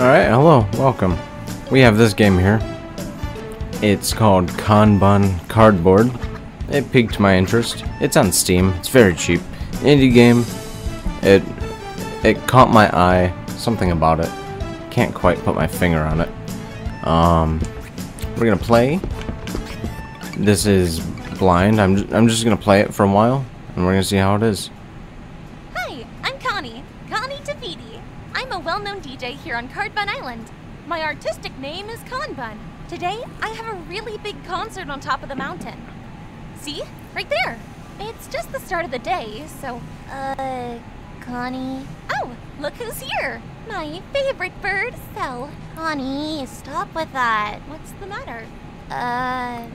Alright, hello, welcome. We have this game here. It's called Conbunn Cardboard. It piqued my interest. It's on Steam. It's very cheap. Indie game. It it caught my eye. Something about it. Can't quite put my finger on it. Um, we're gonna play. This is blind. I'm I'm just gonna play it for a while, and we're gonna see how it is. Hi, I'm Connie. Connie Tafiti. I'm a well-known here on Cardbun Island. My artistic name is Conbunn. Today, I have a really big concert on top of the mountain. See? Right there. It's just the start of the day, so... Uh, Connie? Oh, look who's here! My favorite bird, Cell. Connie, stop with that. What's the matter? Uh,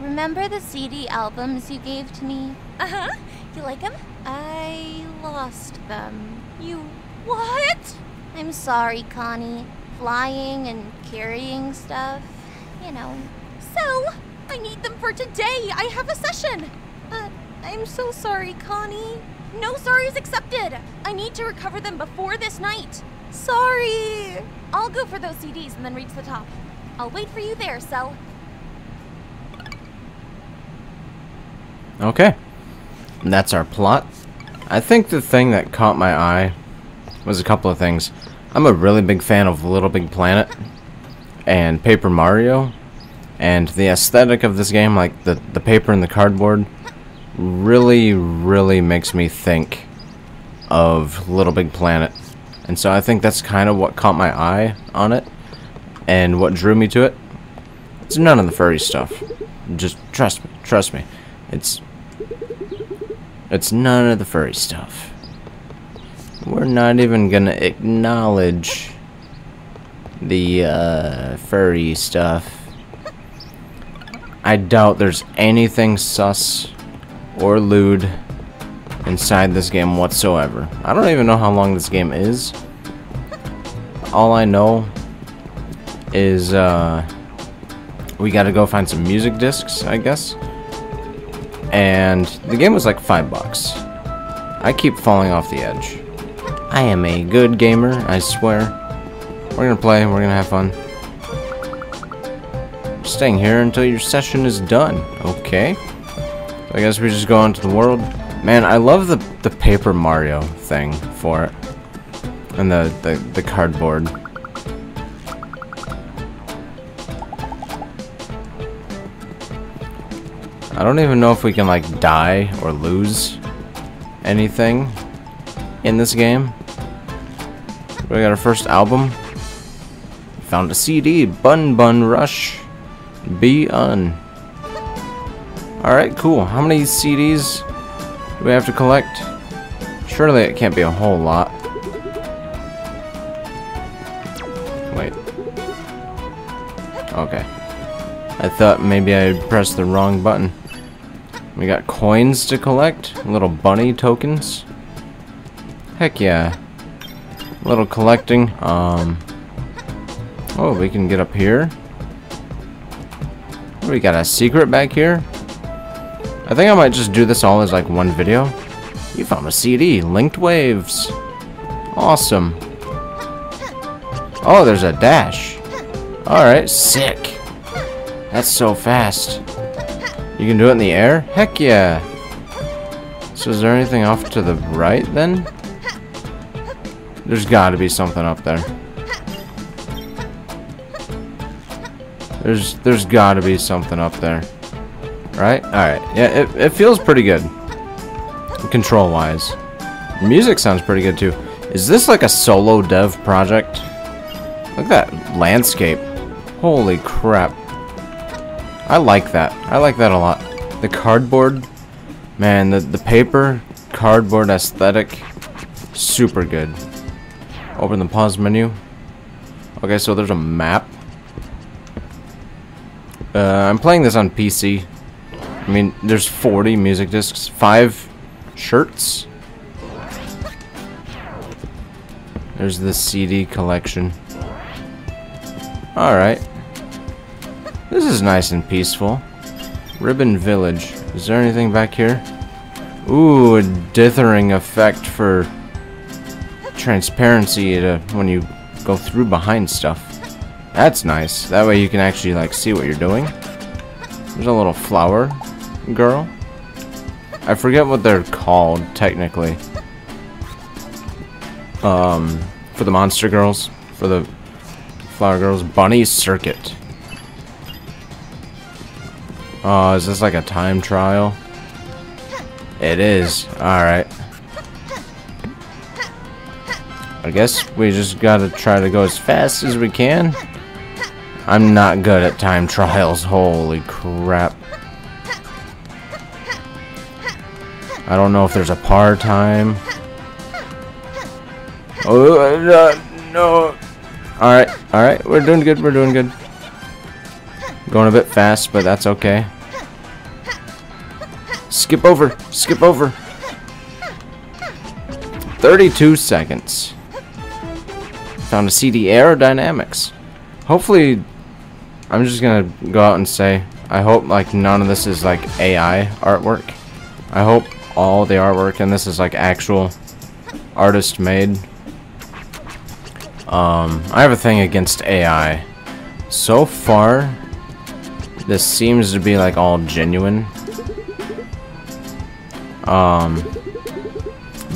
remember the CD albums you gave to me? Uh-huh. You like them? I lost them. You what? I'm sorry, Connie. Flying and carrying stuff, you know. So, I need them for today. I have a session. Uh, I'm so sorry, Connie. No sorries accepted. I need to recover them before this night. Sorry. I'll go for those CDs and then reach the top. I'll wait for you there, Cell. Okay. And that's our plot. I think the thing that caught my eye was a couple of things. I'm a really big fan of Little Big Planet and Paper Mario. And the aesthetic of this game, like the, the paper and the cardboard, really, really makes me think of Little Big Planet. And so I think that's kind of what caught my eye on it and what drew me to it. It's none of the furry stuff. Just trust me, trust me. It's it's none of the furry stuff. We're not even gonna acknowledge the uh, furry stuff. I doubt there's anything sus or lewd inside this game whatsoever. I don't even know how long this game is. All I know is uh, we gotta go find some music discs, I guess. And the game was like five bucks. I keep falling off the edge. I am a good gamer, I swear. We're gonna play, we're gonna have fun. Staying here until your session is done. Okay. I guess we just go on to the world. Man, I love the, the Paper Mario thing for it. And the, the, the cardboard. I don't even know if we can like die or lose anything in this game. We got our first album. Found a CD, Bun Bun Rush. Be Un. Alright, cool. How many CDs do we have to collect? Surely it can't be a whole lot. Wait. Okay. I thought maybe I pressed the wrong button. We got coins to collect. Little bunny tokens. Heck yeah. Little collecting. Um. Oh, we can get up here. We got a secret back here. I think I might just do this all as like one video. You found a CD. Linked Waves. Awesome. Oh, there's a dash. Alright, sick. That's so fast. You can do it in the air? Heck yeah. So is there anything off to the right then? There's gotta be something up there. There's there's gotta be something up there. Right? Alright. Yeah, it, it feels pretty good. Control wise. Music sounds pretty good too. Is this like a solo dev project? Look at that landscape. Holy crap. I like that. I like that a lot. The cardboard, man, the, the paper, cardboard aesthetic, super good. Open the pause menu. Okay, so there's a map. Uh, I'm playing this on PC. I mean, there's 40 music discs, 5 shirts. There's the CD collection. Alright. This is nice and peaceful. Ribbon Village. Is there anything back here? Ooh, a dithering effect for transparency to when you go through behind stuff. That's nice. That way you can actually like see what you're doing. There's a little flower girl. I forget what they're called technically. Um, for the monster girls, for the flower girls, bunny circuit. Oh, is this like a time trial? It is. Alright. I guess we just gotta try to go as fast as we can. I'm not good at time trials. Holy crap. I don't know if there's a par time. Oh, uh, no. Alright, alright. We're doing good. We're doing good. Going a bit fast, but that's okay. Skip over. Skip over. 32 seconds. Found a CD aerodynamics. Hopefully, I'm just gonna go out and say, I hope like none of this is like AI artwork. I hope all the artwork in this is like actual artist made. Um, I have a thing against AI. So far, this seems to be like all genuine. Um,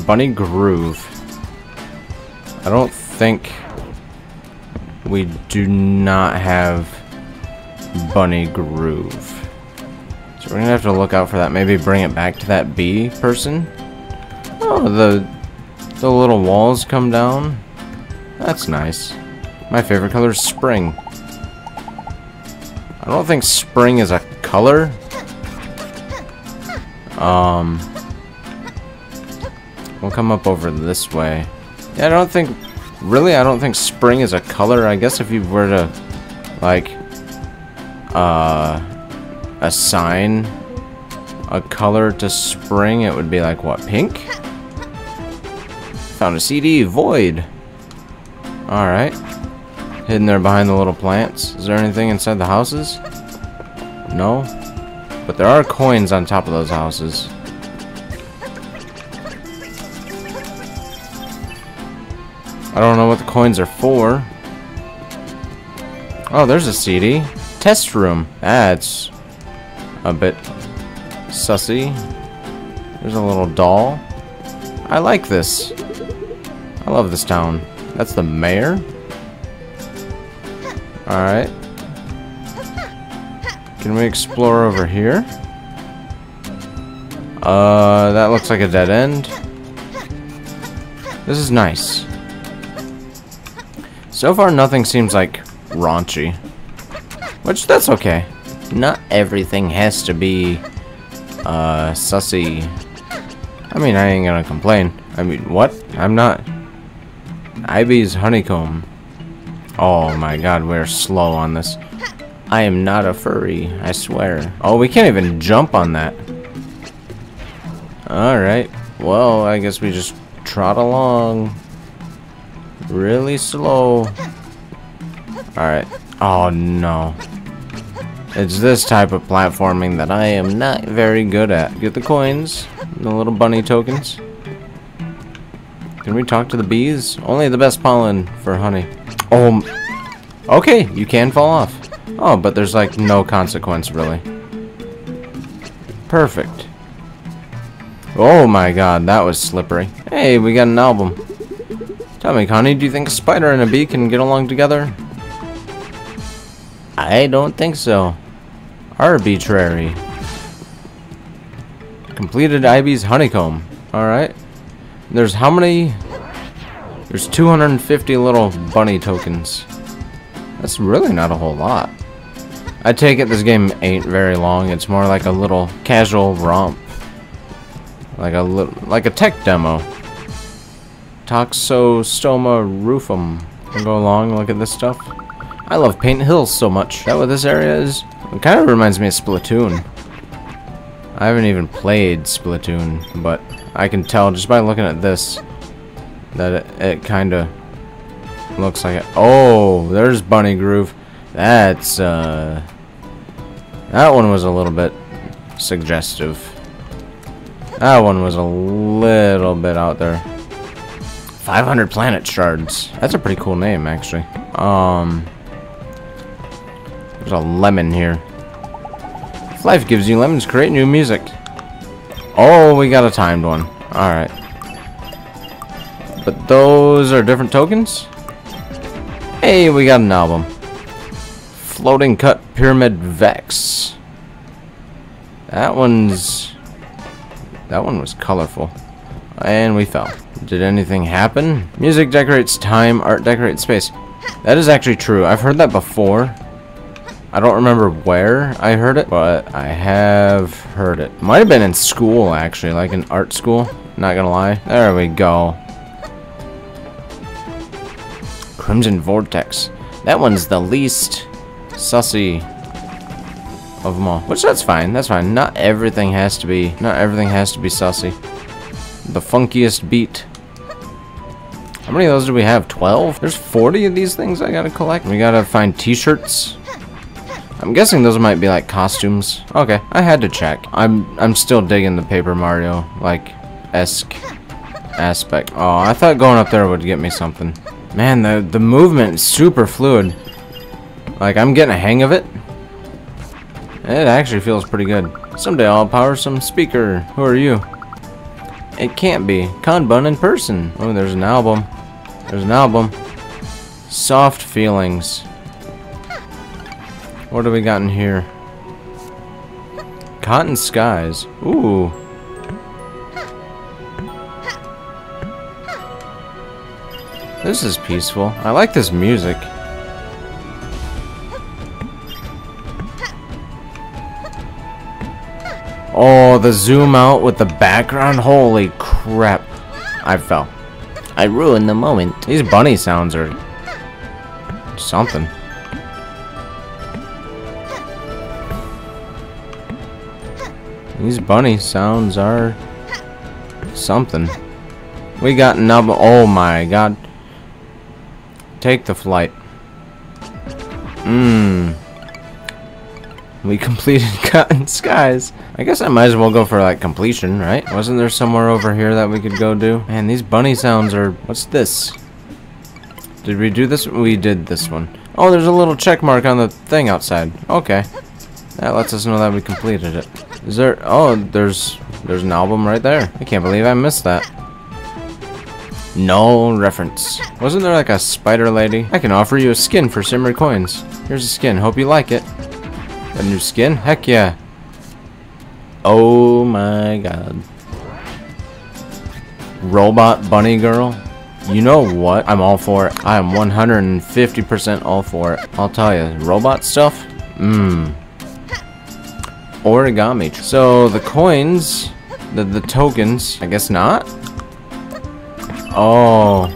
Bunny Groove. I don't think we do not have Bunny Groove. So we're gonna have to look out for that. Maybe bring it back to that bee person. Oh, the the little walls come down. That's nice. My favorite color is spring. I don't think spring is a color. Um, we'll come up over this way. Yeah, I don't think, really, I don't think spring is a color. I guess if you were to, like, uh, assign a color to spring, it would be like, what, pink? Found a CD, Void. Alright. Hidden there behind the little plants. Is there anything inside the houses? No. But there are coins on top of those houses. I don't know what the coins are for. Oh, there's a CD. Test room. That's a bit sussy. There's a little doll. I like this. I love this town. That's the mayor? Alright. Can we explore over here? Uh, that looks like a dead end. This is nice. So far, nothing seems like raunchy. Which, that's okay. Not everything has to be, uh, sussy. I mean, I ain't gonna complain. I mean, what? I'm not. Ivy's honeycomb. Oh my god, we're slow on this. I am not a furry, I swear. Oh, we can't even jump on that. Alright. Well, I guess we just trot along. Really slow. Alright. Oh no. It's this type of platforming that I am not very good at. Get the coins, the little bunny tokens. Can we talk to the bees? Only the best pollen for honey. Oh, okay, you can fall off. Oh, but there's like no consequence really. Perfect. Oh my god, that was slippery. Hey, we got an album. Me, Connie, do you think a spider and a bee can get along together? I don't think so. Arbitrary. Completed Ivy's honeycomb. Alright. There's how many? There's 250 little bunny tokens. That's really not a whole lot. I take it this game ain't very long. It's more like a little casual romp. Like a like a tech demo. Toxostoma rufum. We'll go along look at this stuff. I love Paint Hills so much. Is That what this area is? It kind of reminds me of Splatoon. I haven't even played Splatoon, but I can tell just by looking at this that it, it kind of looks like it. Oh, there's Bunny Groove. That's, uh... That one was a little bit suggestive. That one was a little bit out there. 500 planet shards. That's a pretty cool name, actually. Um, there's a lemon here. If life gives you lemons, create new music. Oh, we got a timed one. Alright. But those are different tokens? Hey, we got an album. Floating Cut Pyramid Vex. That one's... That one was colorful. And we fell. Did anything happen? Music decorates time, art decorates space. That is actually true. I've heard that before. I don't remember where I heard it, but I have heard it. Might have been in school, actually, like in art school. Not gonna lie. There we go. Crimson Vortex. That one's the least sussy of them all. Which that's fine. That's fine. Not everything has to be. Not everything has to be sussy. The funkiest beat. How many of those do we have? 12? There's 40 of these things I gotta collect. We gotta find t-shirts. I'm guessing those might be like costumes. Okay, I had to check. I'm I'm still digging the Paper Mario like esque aspect. Oh, I thought going up there would get me something. Man, the the movement is super fluid. Like I'm getting a hang of it. It actually feels pretty good. Someday I'll power some speaker. Who are you? It can't be. Conbunn in person. Oh, there's an album. There's an album. Soft feelings. What do we got in here? Cotton skies. Ooh. This is peaceful. I like this music. Oh, the zoom out with the background. Holy crap. I fell. I ruined the moment. These bunny sounds are something. These bunny sounds are something. We got nub. Oh my god. Take the flight. Mmm. We completed Cotton Skies. I guess I might as well go for like completion, right? Wasn't there somewhere over here that we could go do? Man, these bunny sounds are... What's this? Did we do this? We did this one. Oh, there's a little check mark on the thing outside. Okay. That lets us know that we completed it. Is there... Oh, there's... There's an album right there. I can't believe I missed that. No reference. Wasn't there like a spider lady? I can offer you a skin for Simmer coins. Here's a skin. Hope you like it. A new skin? Heck yeah. Oh my god. Robot bunny girl? You know what? I'm all for it. I am 150% all for it. I'll tell you, robot stuff? Mmm. Origami. So the coins, the, the tokens, I guess not? Oh.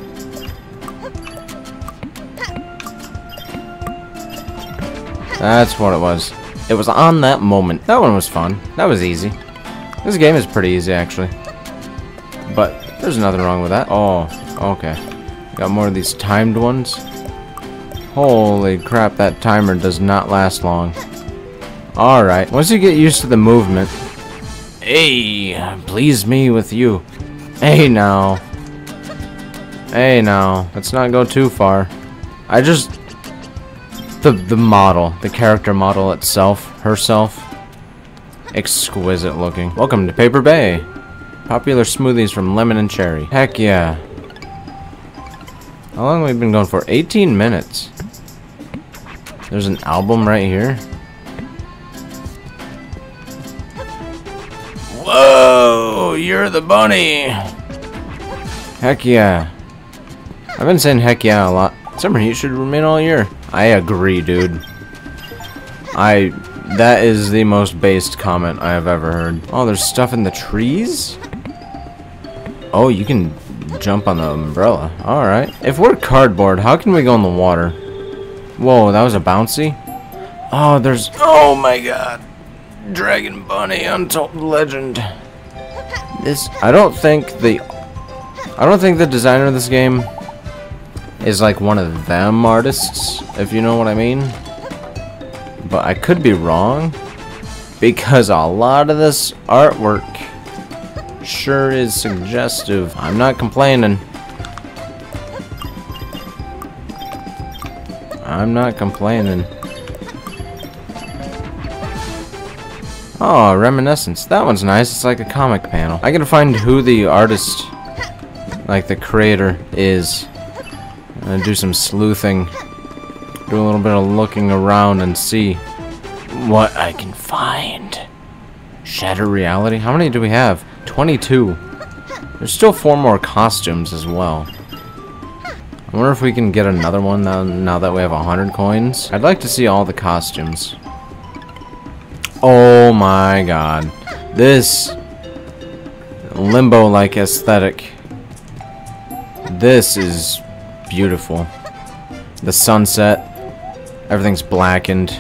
That's what it was. It was on that moment. That one was fun. That was easy. This game is pretty easy, actually. But there's nothing wrong with that. Oh, okay. Got more of these timed ones. Holy crap, that timer does not last long. Alright, once you get used to the movement... Hey, please me with you. Hey now. Hey now, let's not go too far. I just... The, the model, the character model itself, herself. Exquisite looking. Welcome to Paper Bay. Popular smoothies from lemon and cherry. Heck yeah. How long have we been going for? 18 minutes. There's an album right here. Whoa, you're the bunny. Heck yeah. I've been saying heck yeah a lot. Summer heat should remain all year. I agree, dude. I... That is the most based comment I have ever heard. Oh, there's stuff in the trees? Oh, you can jump on the umbrella. Alright. If we're cardboard, how can we go in the water? Whoa, that was a bouncy? Oh, there's... Oh my god. Dragon Bunny, Untold Legend. This... I don't think the... I don't think the designer of this game is like one of them artists, if you know what I mean. But I could be wrong, because a lot of this artwork sure is suggestive. I'm not complaining. I'm not complaining. Oh, Reminiscence. That one's nice. It's like a comic panel. I gotta find who the artist, like the creator, is. Gonna do some sleuthing. Do a little bit of looking around and see what I can find. Shatter Reality? How many do we have? 22. There's still four more costumes as well. I wonder if we can get another one now, now that we have 100 coins. I'd like to see all the costumes. Oh my god. This limbo-like aesthetic. This is beautiful. The sunset. Everything's blackened.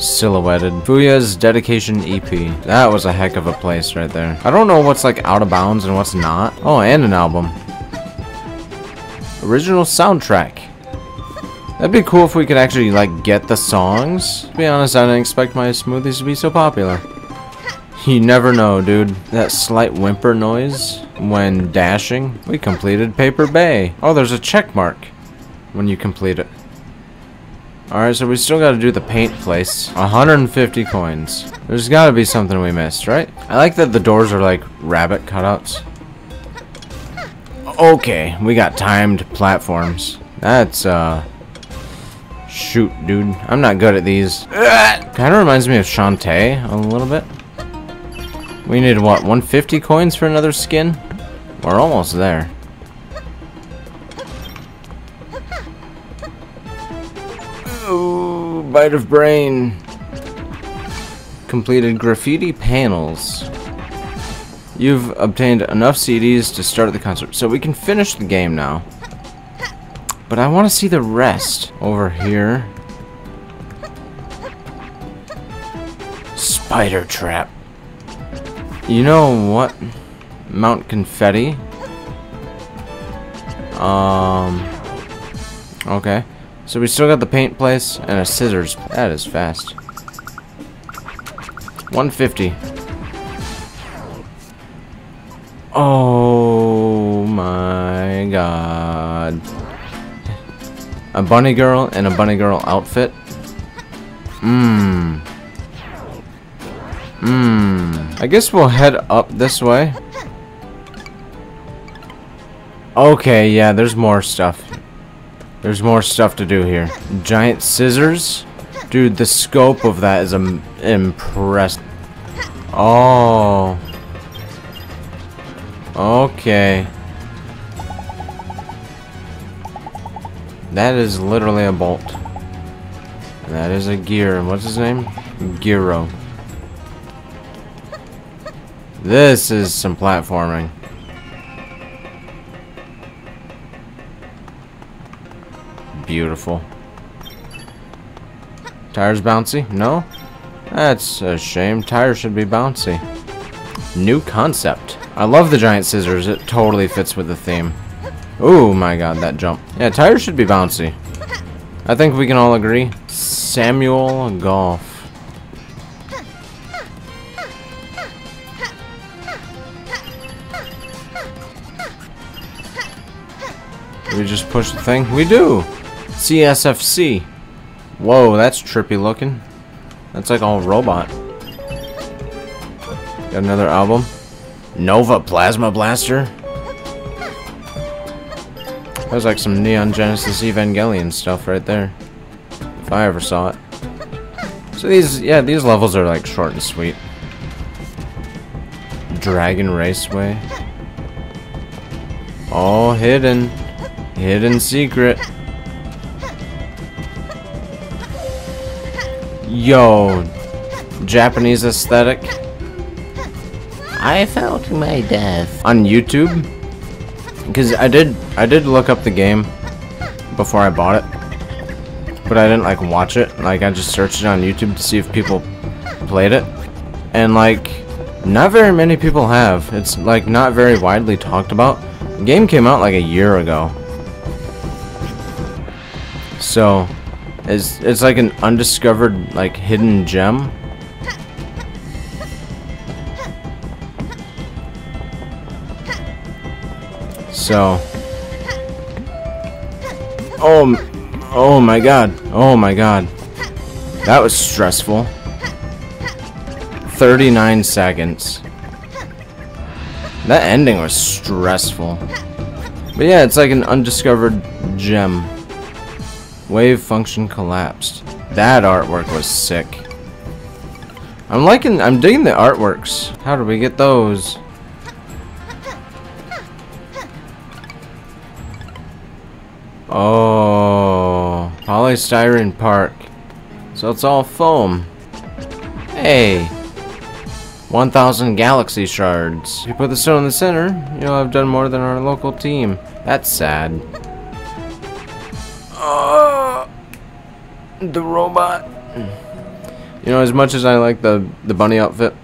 Silhouetted. Fuya's Dedication EP. That was a heck of a place right there. I don't know what's like out of bounds and what's not. Oh, and an album. Original soundtrack. That'd be cool if we could actually, like, get the songs. To be honest, I didn't expect my smoothies to be so popular. You never know, dude. That slight whimper noise when dashing. We completed Paper Bay. Oh, there's a check mark when you complete it. Alright, so we still gotta do the paint place. 150 coins. There's gotta be something we missed, right? I like that the doors are like rabbit cutouts. Okay, we got timed platforms. That's, uh, Shoot, dude. I'm not good at these. Kind of reminds me of Shantae a little bit. We need, what, 150 coins for another skin? We're almost there. Ooh, bite of brain. Completed graffiti panels. You've obtained enough CDs to start the concert, so we can finish the game now. But I want to see the rest over here. Spider trap. You know what? Mount Confetti. Um. Okay. So we still got the paint place and a scissors. That is fast. 150. Oh my god. A bunny girl in a bunny girl outfit. Mmm. I guess we'll head up this way. Okay, yeah, there's more stuff. There's more stuff to do here. Giant scissors? Dude, the scope of that is um, impressed. Oh. Okay. That is literally a bolt. That is a gear. What's his name? Giro. This is some platforming. Beautiful. Tires bouncy? No? That's a shame. Tires should be bouncy. New concept. I love the giant scissors. It totally fits with the theme. Oh my god, that jump. Yeah, tires should be bouncy. I think we can all agree. Samuel Golf. Push the thing? We do! CSFC. Whoa, that's trippy looking. That's like all robot. Got another album. Nova Plasma Blaster. That was like some Neon Genesis Evangelion stuff right there. If I ever saw it. So these, yeah, these levels are like short and sweet. Dragon Raceway. All hidden. Hidden secret. Yo. Japanese aesthetic. I fell to my death. On YouTube? Because I did, I did look up the game before I bought it, but I didn't like watch it. Like I just searched it on YouTube to see if people played it, and like not very many people have. It's like not very widely talked about. The game came out like a year ago, so it's it's like an undiscovered like hidden gem. So, oh, Oh my god. Oh my god. That was stressful. 39 seconds. That ending was stressful. But yeah, it's like an undiscovered gem. Wave function collapsed. That artwork was sick. I'm liking, I'm digging the artworks. How do we get those? Oh, polystyrene park. So it's all foam. Hey, 1,000 galaxy shards. If you put the stone in the center, you'll have done more than our local team. That's sad. The robot. You know, as much as I like the, the bunny outfit,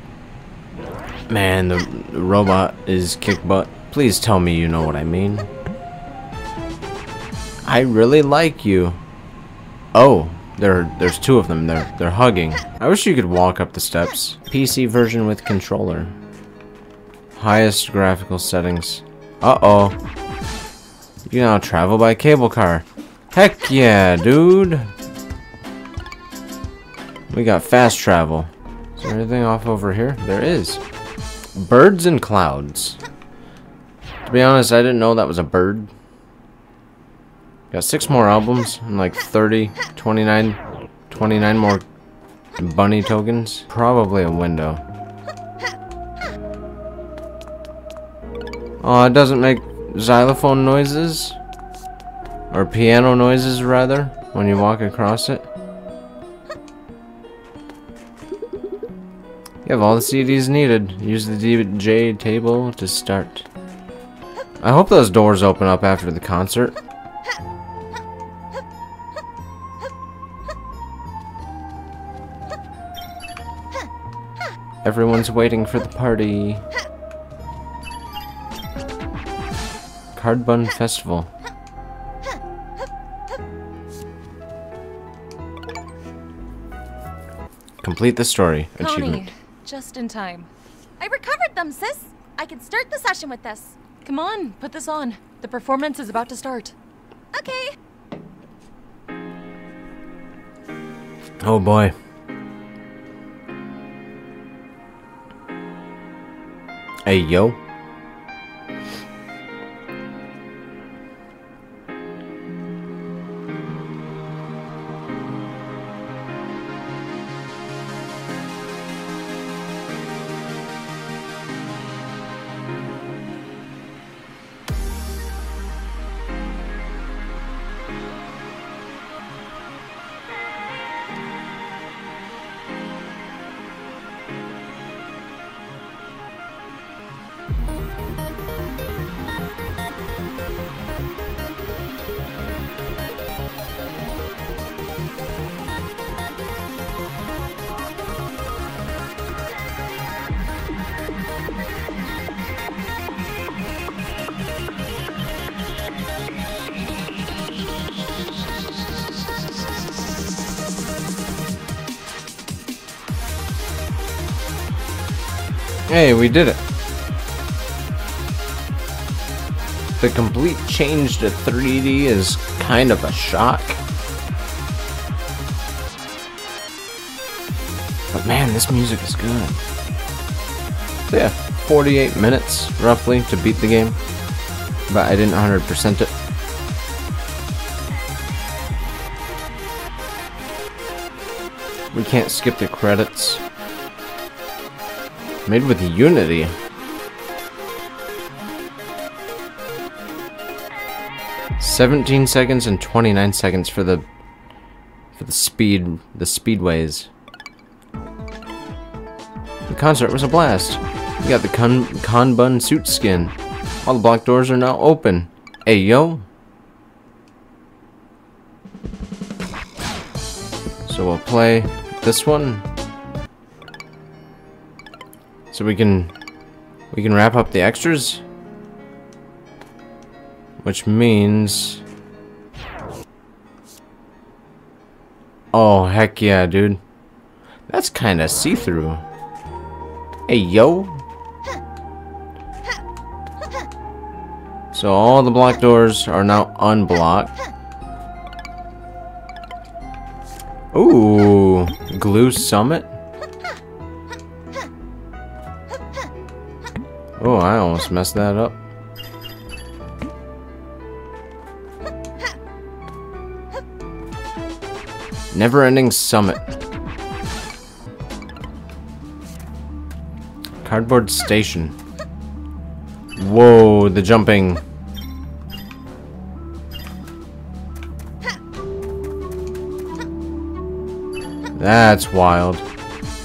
man, the, the robot is kick butt. Please tell me you know what I mean. I really like you. Oh, there, there's two of them. They're, they're hugging. I wish you could walk up the steps. PC version with controller. Highest graphical settings. Uh-oh. You now travel by cable car. Heck yeah, dude. We got fast travel. Is there anything off over here? There is. Birds and clouds. To be honest, I didn't know that was a bird. Got six more albums and like 30, 29, 29 more bunny tokens. Probably a window. Oh, it doesn't make xylophone noises? Or piano noises, rather, when you walk across it? You have all the CDs needed. Use the DJ table to start. I hope those doors open up after the concert. Everyone's waiting for the party. Card Bun Festival. Complete the story. Achievement. Just in time. I recovered them, sis. I can start the session with this. Come on, put this on. The performance is about to start. Okay. Oh boy. Hey yo. Hey, we did it. The complete change to 3D is kind of a shock. But man, this music is good. So yeah, 48 minutes, roughly, to beat the game. But I didn't 100% it. We can't skip the credits. Made with Unity. Seventeen seconds and twenty-nine seconds for the for the speed the speedways. The concert was a blast. We got the con Conbunn suit skin. All the block doors are now open. Hey yo. So we'll play this one so we can we can wrap up the extras? Which means Oh heck yeah dude. That's kinda see-through. Hey yo. So all the block doors are now unblocked. Ooh, glue summit. Oh, I almost messed that up. Never-ending summit. Cardboard station. Whoa, the jumping. That's wild.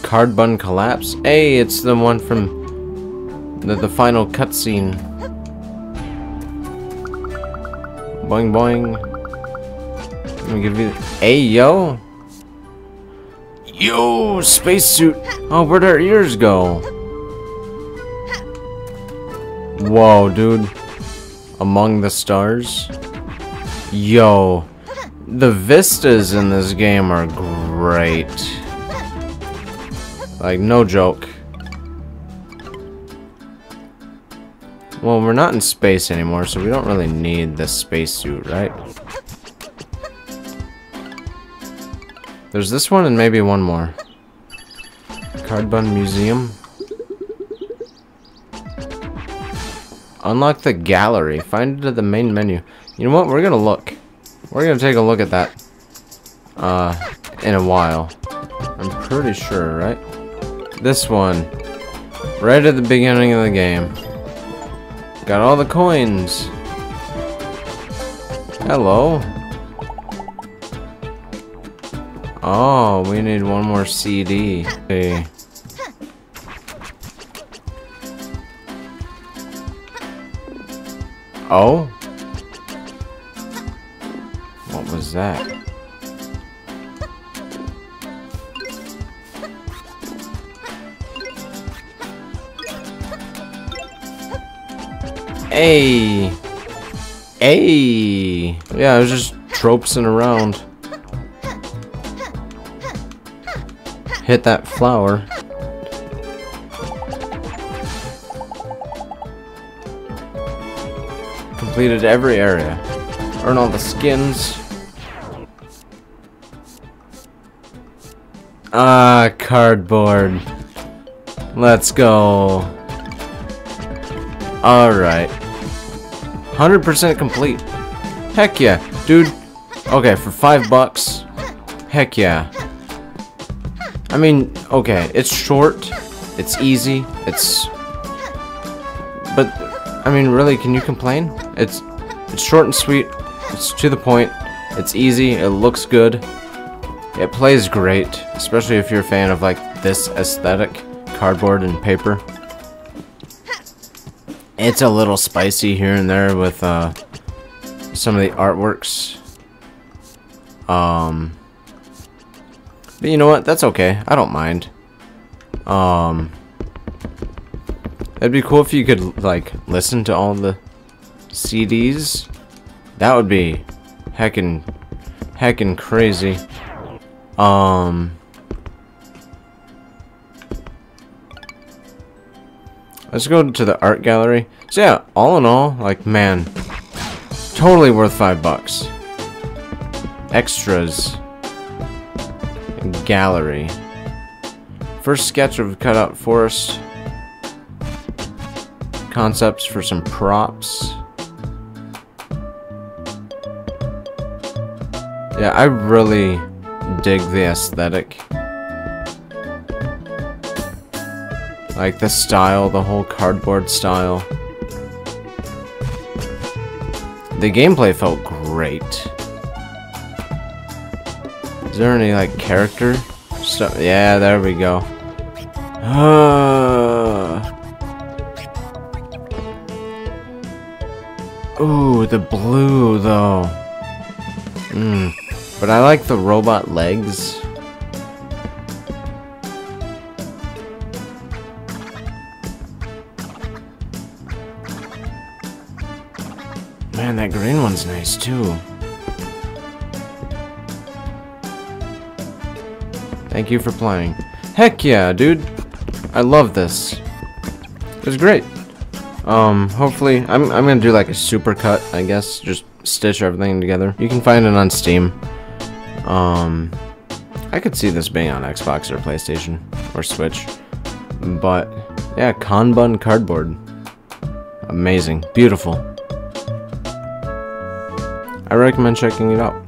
Card bun collapse? Hey, it's the one from the, the final cutscene. Boing boing. Let me give you. Hey, yo! Yo, spacesuit! Oh, where'd our ears go? Whoa, dude. Among the stars? Yo. The vistas in this game are great. Like, no joke. Well, we're not in space anymore, so we don't really need this spacesuit, right? There's this one and maybe one more. Cardbun Museum. Unlock the gallery. Find it at the main menu. You know what? We're gonna look. We're gonna take a look at that. Uh, in a while. I'm pretty sure, right? This one. Right at the beginning of the game. Got all the coins. Hello. Oh, we need one more CD. Okay. Oh? What was that? Hey! Hey! Yeah, I was just tropesing around. Hit that flower. Completed every area. Earn all the skins. Ah, cardboard. Let's go. Alright. 100% complete. Heck yeah. Dude. Okay, for five bucks. Heck yeah. I mean, okay, it's short. It's easy. It's... But, I mean, really, can you complain? It's, it's short and sweet. It's to the point. It's easy. It looks good. It plays great, especially if you're a fan of, like, this aesthetic. Cardboard and paper. It's a little spicy here and there with uh, some of the artworks. Um, but you know what? That's okay. I don't mind. Um, it'd be cool if you could like listen to all the CDs. That would be heckin' heckin' crazy. Um. Let's go to the art gallery. So yeah, all in all, like, man, totally worth five bucks. Extras. Gallery. First sketch of cutout forest. Concepts for some props. Yeah, I really dig the aesthetic. Like the style, the whole cardboard style. The gameplay felt great. Is there any like character stuff? Yeah, there we go. Ooh, the blue though. Hmm. But I like the robot legs. One's nice too. Thank you for playing. Heck yeah, dude. I love this. It's great. Um, hopefully, I'm, I'm gonna do like a super cut, I guess. Just stitch everything together. You can find it on Steam. Um, I could see this being on Xbox or PlayStation or Switch. But yeah, Conbunn cardboard. Amazing. Beautiful. I recommend checking it out.